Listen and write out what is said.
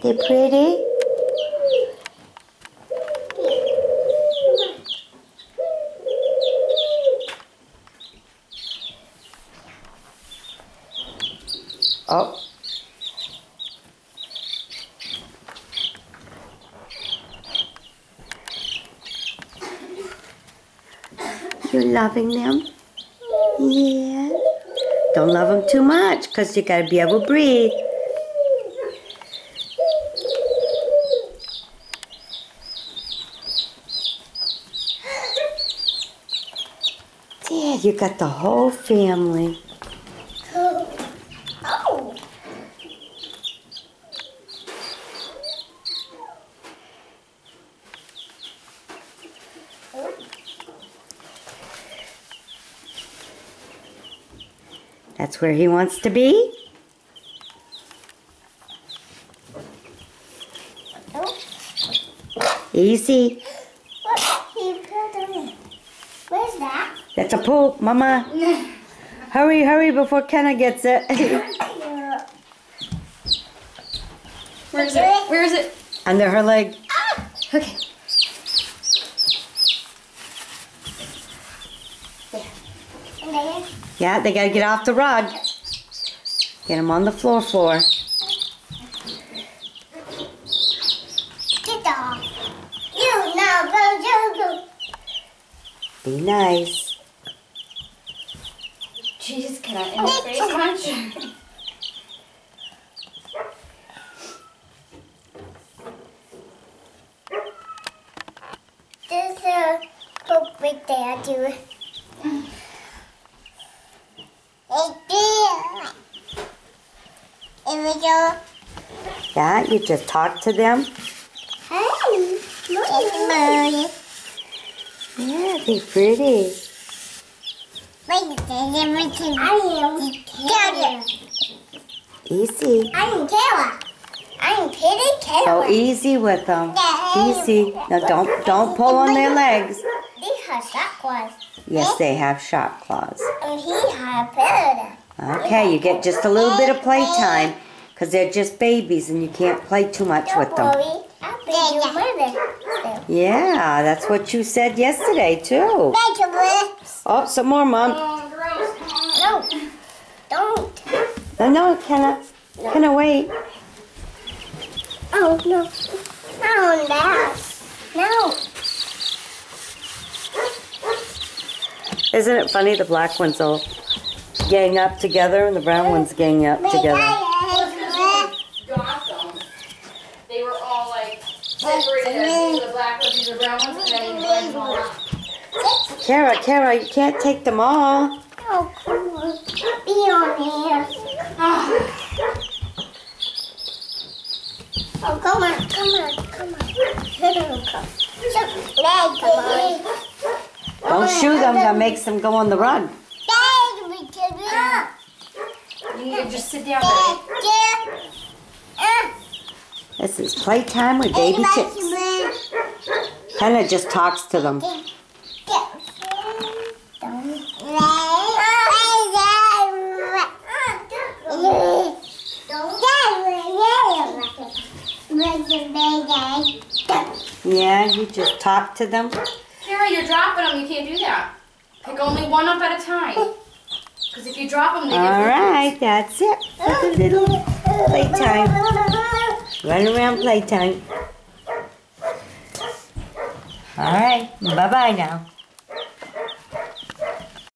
They're pretty. Oh. You loving them? Yeah. Don't love them too much because you got to be able to breathe. Yeah, you got the whole family. That's where he wants to be. Easy. Where's that? That's a poop, Mama. Hurry, hurry before Kenna gets it. Where is it? Where is it? Under her leg. Ah! Okay. Yeah, they gotta get off the rug. Get them on the floor floor. get off. You now go, go, go. Be nice. Jeez, can I oh, in the face punch? There's a poop right there, too. Right there. Here we go. Yeah, you just talk to them. Hey, Mommy. Yeah, be pretty. Wait, there's everything. I am Kara. Easy. I'm Kara. I'm Kitty Kara. Go oh, easy with them. Easy. Now don't don't pull on their legs. They have shot claws. Yes, eh? they have sharp claws. And he had better. Okay, you get just a little bit of playtime because they're just babies and you can't play too much with them. worry. I'll be your mother. Yeah, that's what you said yesterday too. Vegetable. Oh, some more, Mom. Oh, gross. No. Don't. No, no, Kenna. Kenna, wait. Oh, no. Oh, no, no. No. Isn't it funny the black ones all gang up together and the brown ones gang up together? They were all like separated. These are the black ones, these are the brown ones, and then you blend them all up. Kara, Kara, you can't take them all. Oh, come on. Be on here. Ah, Oh, come on, come on, come on. Come. So, leg, come Don't shoot them, that makes them go on the run. Leg, we you need to just sit down, baby. This is playtime with baby chicks. Kenna just talks to them. Yeah, you just talk to them. Kara, you're dropping them. You can't do that. Pick only one up at a time. Because if you drop them, they get All right, that's it for the little playtime. Run around playtime. All right, bye-bye now.